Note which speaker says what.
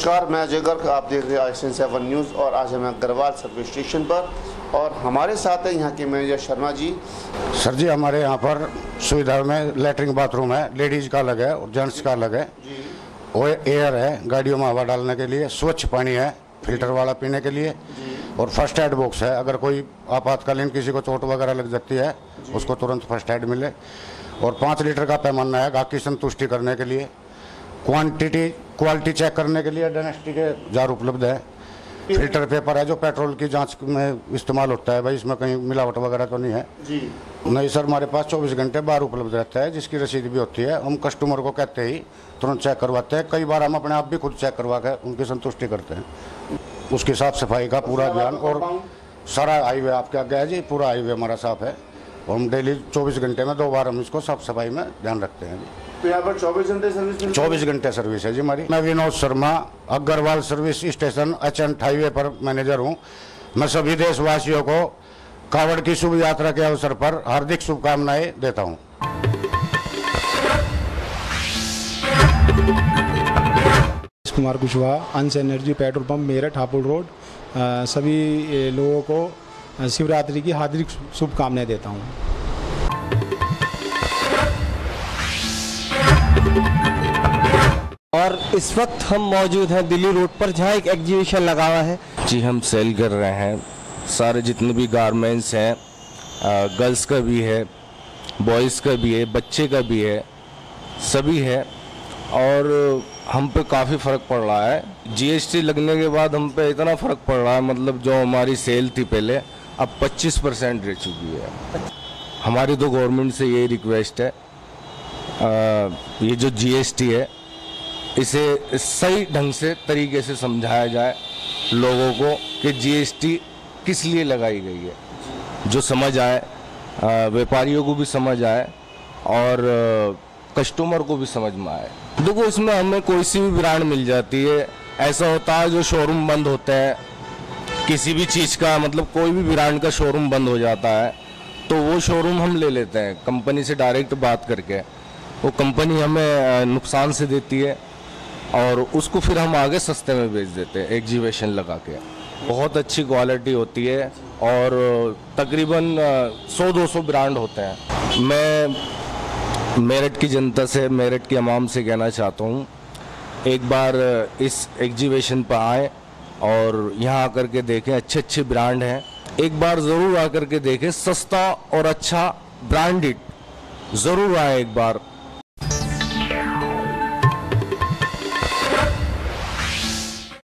Speaker 1: नमस्कार मैं अजय गर्ग आप देख रहे हैं आई सेवन न्यूज़ और आज हम अग्रवाल सर्विस स्टेशन पर और हमारे साथ हैं यहाँ के मैनेजर शर्मा जी।
Speaker 2: सर जी हमारे यहाँ पर सुविधा में लेटरिन बाथरूम है लेडीज़ का अलग है और जेंट्स का अलग है। वो एयर है गाड़ियों में हवा डालने के लिए स्वच्छ पानी है फ़िल्टर वाला पीने के लिए। और फ़र्स्ट एड बॉक्स है अगर कोई आपातकालीन किसी को चोट वगैरह लग जाती है उसको तुरंत फ़र्स्ट एड मिले। और पाँच लीटर का पैमाना है गाहक की संतुष्टि करने के लिए। क्वांटिटी क्वालिटी चेक करने के लिए डेनेस्टी के जार उपलब्ध है। फ़िल्टर पेपर है जो पेट्रोल की जाँच में इस्तेमाल होता है। भाई इसमें कहीं मिलावट वगैरह तो नहीं है।
Speaker 1: जी।
Speaker 2: नहीं सर हमारे पास 24 घंटे बार उपलब्ध रहता है जिसकी रसीद भी होती है। हम कस्टमर को कहते ही तुरंत चेक करवाते हैं। कई बार हम अपने आप भी खुद चेक करवा कर उनकी संतुष्टि करते हैं। उसकी साफ़ सफ़ाई का पूरा ध्यान और सारा हाईवे आपके आगे है जी। पूरा हाईवे हमारा साफ़ है। हम डेली 24 घंटे में दो बार हम इसको साफ़ सफ़ाई में ध्यान रखते हैं जी।
Speaker 1: तो यहाँ पर 24 घंटे सर्विस
Speaker 2: चौबीस घंटे सर्विस है जी हमारी। मैं Vinod Sharma Agarwal service station H highway पर मैनेजर हूँ। मैं सभी देशवासियों को कावड़ की शुभ यात्रा के अवसर पर हार्दिक शुभकामनाएँ देता हूँ।
Speaker 3: Kumar Kushwaha Ansh energy petrol pump Meerut Hapur road. सभी लोगों को शिवरात्रि की हार्दिक शुभकामनाएँ देता हूँ।
Speaker 4: और इस वक्त हम मौजूद हैं दिल्ली रोड पर जहाँ एक एग्जीबिशन लगा हुआ है।
Speaker 5: जी हम सेल कर रहे हैं। सारे जितने भी गारमेंट्स हैं गर्ल्स का भी है बॉयज़ का भी है बच्चे का भी है सभी है। और हम पे काफ़ी फ़र्क पड़ रहा है। जीएसटी लगने के बाद हम पे इतना फ़र्क पड़ रहा है मतलब जो हमारी सेल थी पहले अब 25 परसेंट रह चुकी है। हमारी तो गवर्नमेंट से यही रिक्वेस्ट है। अ, ये जो जीएसटी है इसे सही ढंग से तरीके से समझाया जाए लोगों को कि जीएसटी किस लिए लगाई गई है। जो समझ आए व्यापारियों को भी समझ आए और कस्टमर को भी समझ में आए। देखो इसमें हमें कोई सी भी ब्रांड मिल जाती है। ऐसा होता है जो शोरूम बंद होते हैं किसी भी चीज़ का मतलब कोई भी ब्रांड का शोरूम बंद हो जाता है तो वो शोरूम हम ले लेते हैं कंपनी से डायरेक्ट बात करके। वो कंपनी हमें नुकसान से देती है और उसको फिर हम आगे सस्ते में बेच देते हैं एग्जीबिशन लगा के। बहुत अच्छी क्वालिटी होती है और तकरीबन सौ दो सौ ब्रांड होते हैं। मैं मेरठ की जनता से, मेरठ की अमाम से कहना चाहता हूँ, एक बार इस एग्जीबिशन पर आए और यहाँ आकर के देखें, अच्छे अच्छे ब्रांड हैं। एक बार ज़रूर आकर के देखें, सस्ता और अच्छा ब्रांडेड ज़रूर आए एक बार।